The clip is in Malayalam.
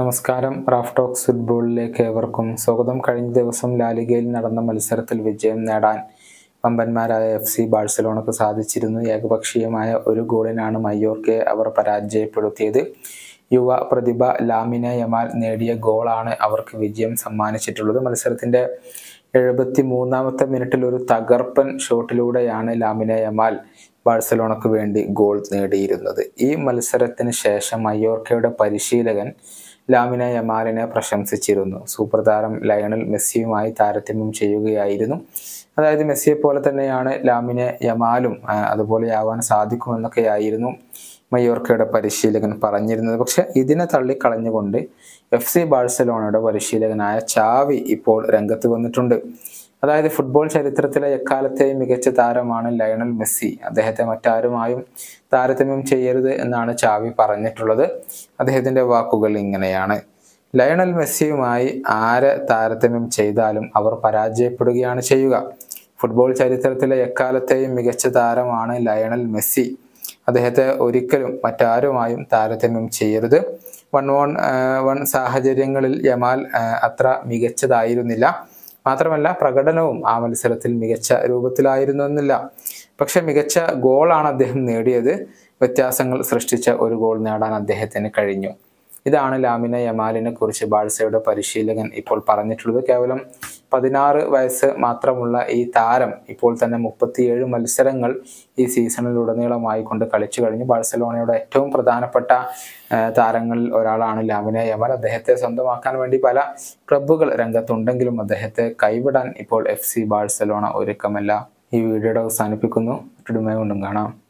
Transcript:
നമസ്കാരം. റാഫ് ടോക്സ് ഫുട്ബോളിലേക്ക് ഏവർക്കും സ്വാഗതം. കഴിഞ്ഞ ദിവസം ലാലിഗയിൽ നടന്ന മത്സരത്തിൽ വിജയം നേടാൻ വമ്പന്മാരായ എഫ് സി ബാഴ്സലോണക്ക് സാധിച്ചിരുന്നു. ഏകപക്ഷീയമായ ഒരു ഗോളിനാണ് മയ്യോർക്കെ അവർ പരാജയപ്പെടുത്തിയത്. യുവ പ്രതിഭ ലാമിന യമാൽ നേടിയ ഗോളാണ് അവർക്ക് വിജയം സമ്മാനിച്ചിട്ടുള്ളത്. മത്സരത്തിന്റെ എഴുപത്തി മൂന്നാമത്തെ മിനിറ്റിൽ ഒരു തകർപ്പൻ ഷോട്ടിലൂടെയാണ് ലാമിന യമാൽ ബാഴ്സലോണക്ക് വേണ്ടി ഗോൾ നേടിയിരുന്നത്. ഈ മത്സരത്തിന് ശേഷം മയോർക്കയുടെ പരിശീലകൻ ലാമിന യമാലിനെ പ്രശംസിച്ചിരുന്നു. സൂപ്പർ താരം ലയണൽ മെസ്സിയുമായി താരതമ്യം ചെയ്യുകയായിരുന്നു. അതായത് മെസ്സിയെ പോലെ തന്നെയാണ് ലാമിനെ യമാലും അതുപോലെയാവാൻ സാധിക്കുമെന്നൊക്കെയായിരുന്നു മയോർക്കയുടെ പരിശീലകൻ പറഞ്ഞിരുന്നത്. പക്ഷെ ഇതിനെ തള്ളിക്കളഞ്ഞുകൊണ്ട് എഫ് സി ബാഴ്സലോണയുടെ പരിശീലകനായ ചാവി ഇപ്പോൾ രംഗത്ത് വന്നിട്ടുണ്ട്. അതായത് ഫുട്ബോൾ ചരിത്രത്തിലെ എക്കാലത്തെയും മികച്ച താരമാണ് ലയണൽ മെസ്സി. അദ്ദേഹത്തെ മറ്റാരുമായും താരതമ്യം ചെയ്യരുത് എന്നാണ് ചാവി പറഞ്ഞിട്ടുള്ളത്. അദ്ദേഹത്തിന്റെ വാക്കുകൾ ഇങ്ങനെയാണ്. ലയണൽ മെസ്സിയുമായി ആരെ താരതമ്യം ചെയ്താലും അവർ പരാജയപ്പെടുകയാണ് ചെയ്യുക. ഫുട്ബോൾ ചരിത്രത്തിലെ എക്കാലത്തെയും മികച്ച താരമാണ് ലയണൽ മെസ്സി. അദ്ദേഹത്തെ ഒരിക്കലും മറ്റാരുമായും താരതമ്യം ചെയ്യരുത്. വൺ വൺ വൺ സാഹചര്യങ്ങളിൽ യമാൽ അത്ര മികച്ചതായിരുന്നില്ല. മാത്രമല്ല പ്രകടനവും ആ മത്സരത്തിൽ മികച്ച രൂപത്തിലായിരുന്നു എന്നില്ല പക്ഷെ മികച്ച ഗോളാണ് അദ്ദേഹം നേടിയത്. വ്യത്യാസങ്ങൾ സൃഷ്ടിച്ച ഒരു ഗോൾ നേടാൻ അദ്ദേഹത്തിന് കഴിഞ്ഞു. ഇതാണ് ലാമിന യമാലിനെ കുറിച്ച് ബാഴ്സയുടെ പരിശീലകൻ ഇപ്പോൾ പറഞ്ഞിട്ടുള്ളത്. കേവലം പതിനാറ് വയസ്സ് മാത്രമുള്ള ഈ താരം ഇപ്പോൾ തന്നെ മുപ്പത്തിയേഴ് മത്സരങ്ങൾ ഈ സീസണിലുടനീളമായി കൊണ്ട് കളിച്ചു കഴിഞ്ഞു. ബാഴ്സലോണയുടെ ഏറ്റവും പ്രധാനപ്പെട്ട താരങ്ങളിൽ ഒരാളാണ് ലാമിന യമൽ അദ്ദേഹത്തെ സ്വന്തമാക്കാൻ വേണ്ടി പല ക്ലബ്ബുകൾ രംഗത്തുണ്ടെങ്കിലും അദ്ദേഹത്തെ കൈവിടാൻ ഇപ്പോൾ എഫ് സി ബാഴ്സലോണ ഒരുക്കമല്ല ഈ വീഡിയോയുടെ അവസാനിപ്പിക്കുന്നു. കൊണ്ടും കാണാം.